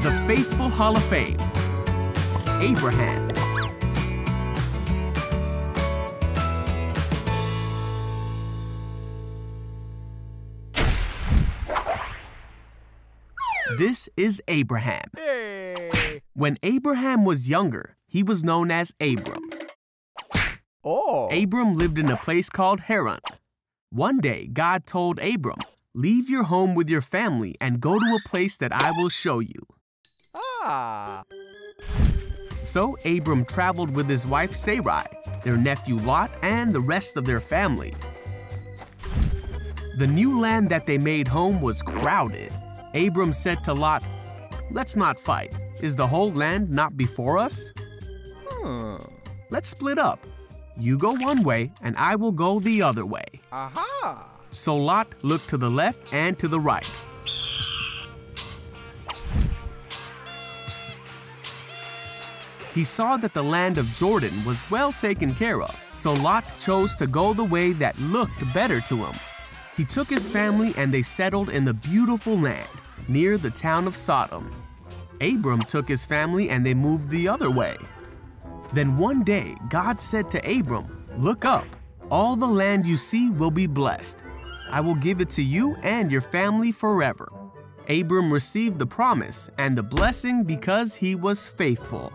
Faithful Hall of Fame. Abraham. This is Abraham. Hey. When Abraham was younger, he was known as Abram. Oh. Abram lived in a place called Haran. One day, God told Abram, Leave your home with your family and go to a place that I will show you. Ah. So Abram traveled with his wife Sarai, their nephew Lot, and the rest of their family. The new land that they made home was crowded. Abram said to Lot, Let's not fight. Is the whole land not before us? Hmm. Let's split up. You go one way, and I will go the other way. Aha. So Lot looked to the left and to the right. He saw that the land of Jordan was well taken care of, so Lot chose to go the way that looked better to him. He took his family and they settled in the beautiful land near the town of Sodom. Abram took his family and they moved the other way. Then one day, God said to Abram, Look up, all the land you see will be blessed. I will give it to you and your family forever. Abram received the promise and the blessing because he was faithful.